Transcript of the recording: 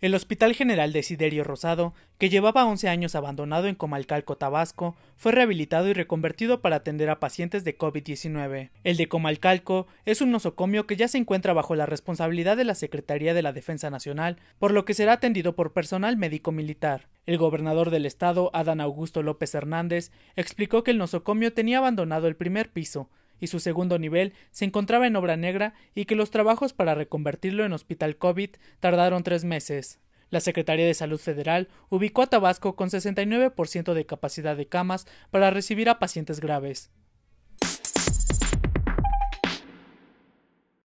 El Hospital General Desiderio Rosado, que llevaba 11 años abandonado en Comalcalco, Tabasco, fue rehabilitado y reconvertido para atender a pacientes de COVID-19. El de Comalcalco es un nosocomio que ya se encuentra bajo la responsabilidad de la Secretaría de la Defensa Nacional, por lo que será atendido por personal médico-militar. El gobernador del estado, Adán Augusto López Hernández, explicó que el nosocomio tenía abandonado el primer piso, y su segundo nivel se encontraba en obra negra y que los trabajos para reconvertirlo en hospital COVID tardaron tres meses. La Secretaría de Salud Federal ubicó a Tabasco con 69% de capacidad de camas para recibir a pacientes graves.